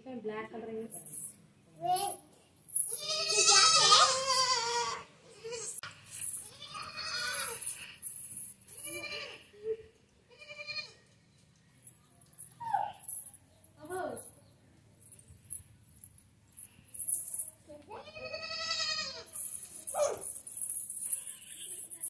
different black coloring.